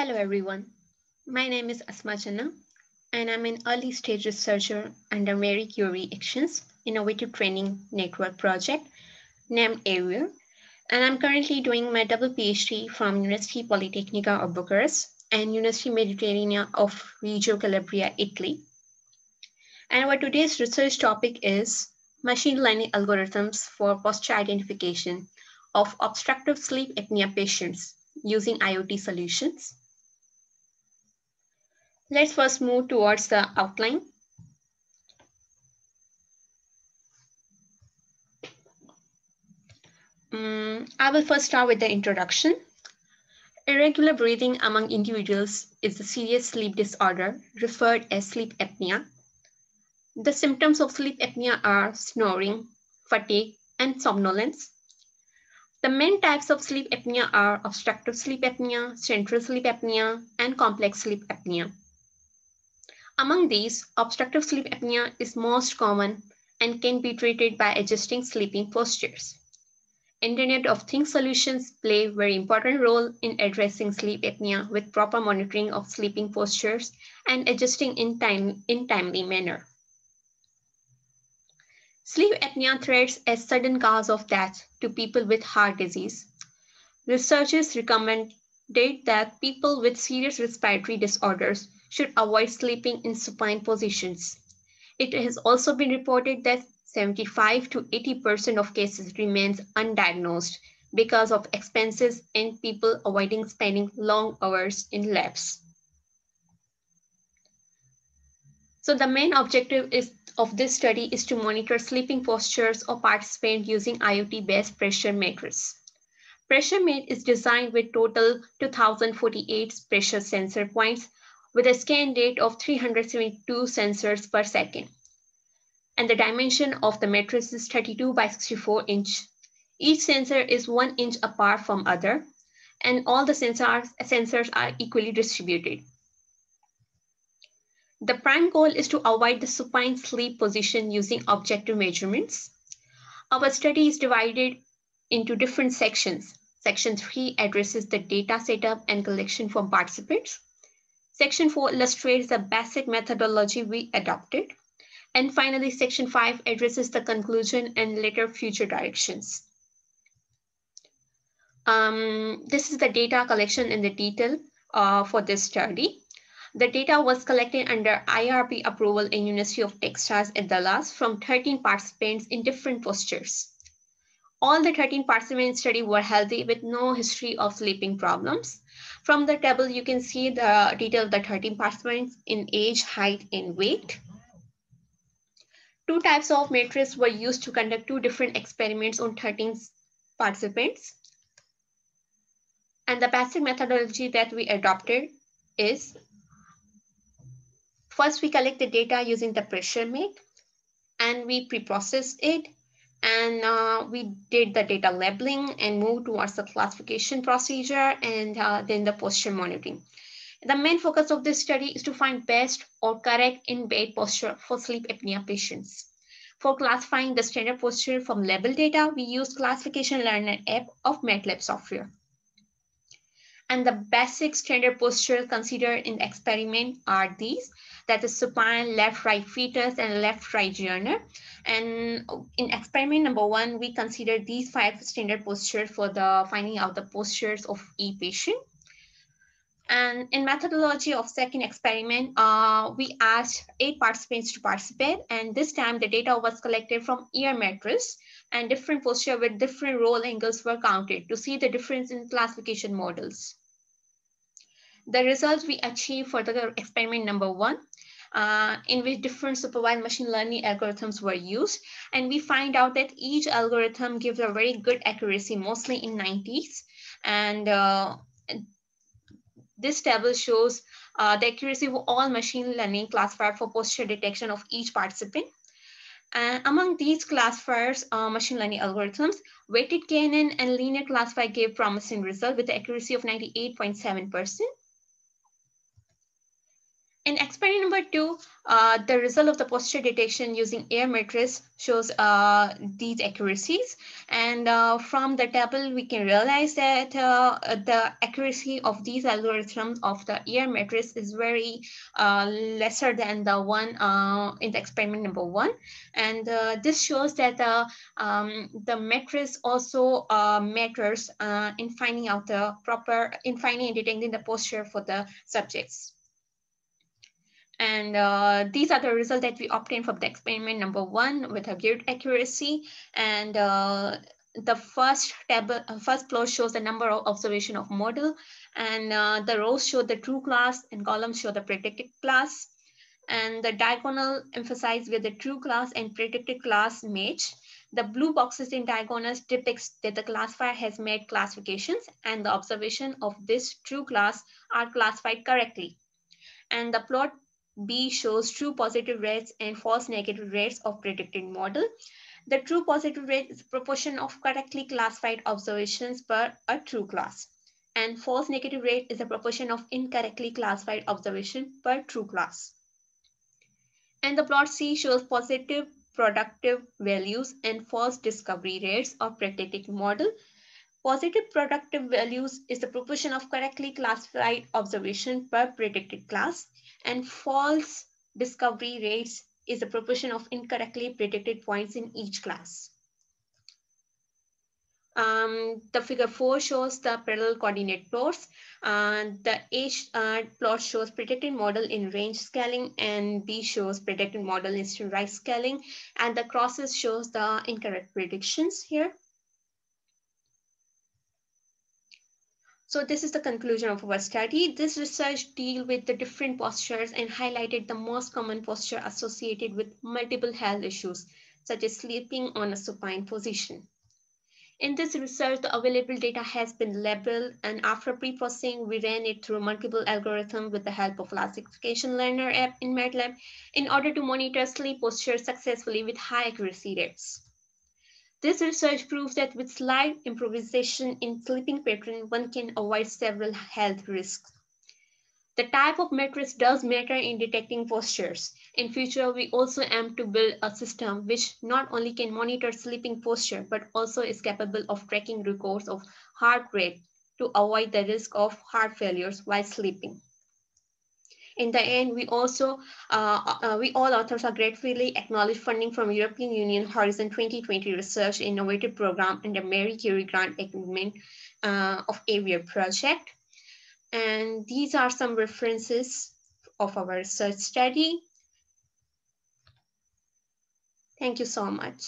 Hello, everyone. My name is Asma Janna, and I'm an early stage researcher under Marie Curie Action's Innovative Training Network project named A-WEAR. And I'm currently doing my double PhD from University Politecnica of Bucharest and University Mediterranea of Reggio Calabria, Italy. And our today's research topic is machine learning algorithms for posture identification of obstructive sleep apnea patients using IoT solutions. Let's first move towards the outline. Um, I will first start with the introduction. Irregular breathing among individuals is a serious sleep disorder referred as sleep apnea. The symptoms of sleep apnea are snoring, fatigue, and somnolence. The main types of sleep apnea are obstructive sleep apnea, central sleep apnea, and complex sleep apnea. Among these, obstructive sleep apnea is most common and can be treated by adjusting sleeping postures. Internet of Things solutions play a very important role in addressing sleep apnea with proper monitoring of sleeping postures and adjusting in, time, in timely manner. Sleep apnea threats a sudden cause of death to people with heart disease. Researchers recommended that people with serious respiratory disorders should avoid sleeping in supine positions. It has also been reported that 75 to 80% of cases remains undiagnosed because of expenses and people avoiding spending long hours in labs. So the main objective is, of this study is to monitor sleeping postures of participants using IoT-based pressure meters. PressureMate is designed with total 2048 pressure sensor points with a scan rate of 372 sensors per second. And the dimension of the matrix is 32 by 64 inch. Each sensor is one inch apart from other, and all the sensors, sensors are equally distributed. The prime goal is to avoid the supine sleep position using objective measurements. Our study is divided into different sections. Section three addresses the data setup and collection from participants. Section 4 illustrates the basic methodology we adopted. And finally, Section 5 addresses the conclusion and later future directions. Um, this is the data collection in the detail uh, for this study. The data was collected under IRB approval in University of Texas at Dallas from 13 participants in different postures. All the 13 participants study were healthy with no history of sleeping problems. From the table, you can see the detail of the 13 participants in age, height, and weight. Two types of matrices were used to conduct two different experiments on 13 participants. And the basic methodology that we adopted is first we collect the data using the PressureMate and we pre-process it and uh, we did the data labeling and moved towards the classification procedure and uh, then the posture monitoring. The main focus of this study is to find best or correct in-bed posture for sleep apnea patients. For classifying the standard posture from label data, we use classification learner app of MATLAB software. And the basic standard posture considered in experiment are these that is supine, left, right fetus, and left, right journal. And in experiment number one, we consider these five standard postures for the finding out the postures of a patient. And in methodology of second experiment, uh, we asked eight participants to participate. And this time the data was collected from ear mattress and different posture with different roll angles were counted to see the difference in classification models. The results we achieved for the experiment number one uh, in which different supervised machine learning algorithms were used. And we find out that each algorithm gives a very good accuracy, mostly in 90s. And uh, this table shows uh, the accuracy of all machine learning classified for posture detection of each participant. And among these classifiers, uh, machine learning algorithms, weighted KNN and linear classifier gave promising result with the accuracy of 98.7%. In experiment number two, uh, the result of the posture detection using air mattress shows uh, these accuracies. And uh, from the table, we can realize that uh, the accuracy of these algorithms of the air mattress is very uh, lesser than the one uh, in the experiment number one. And this shows that the, um, the mattress also matters in finding out the proper, in finding and detecting the posture for the subjects. And uh, these are the results that we obtained from the experiment number one with a good accuracy. And uh, the first table, uh, first plot shows the number of observation of model. And uh, the rows show the true class and columns show the predicted class. And the diagonal emphasize where the true class and predicted class match. The blue boxes in diagonals depicts that the classifier has made classifications and the observation of this true class are classified correctly. And the plot B shows true positive rates and false negative rates of predicted model. The true positive rate is proportion of correctly classified observations per a true class. And false negative rate is the proportion of incorrectly classified observation per true class. And the plot C shows positive predictive values and false discovery rates of predicted model. Positive predictive values is the proportion of correctly classified observation per predicted class and false discovery rates is the proportion of incorrectly predicted points in each class. Um, the figure four shows the parallel coordinate plots. Uh, the H uh, plot shows predicted model in range scaling and B shows predicted model in standardized scaling. And the crosses shows the incorrect predictions here. So this is the conclusion of our study. This research deal with the different postures and highlighted the most common posture associated with multiple health issues, such as sleeping on a supine position. In this research, the available data has been labeled and after pre-processing, we ran it through multiple algorithms with the help of classification learner app in MATLAB in order to monitor sleep posture successfully with high accuracy rates. This research proves that with slight improvisation in sleeping pattern, one can avoid several health risks. The type of mattress does matter in detecting postures. In future, we also aim to build a system which not only can monitor sleeping posture, but also is capable of tracking records of heart rate to avoid the risk of heart failures while sleeping in the end, we also, uh, uh, we all authors are gratefully acknowledge funding from European Union Horizon 2020 Research Innovative Program and the Marie Curie Grant Agreement uh, of A-WEAR project. And these are some references of our research study. Thank you so much.